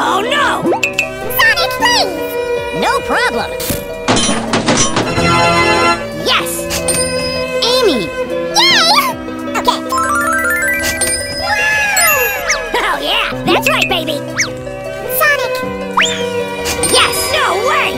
Oh no! Sonic, please! No problem. Yes! Amy! Yay! Okay. Wow! Oh yeah, that's right, baby. Sonic! Yes, no way!